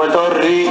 Puerto Rico.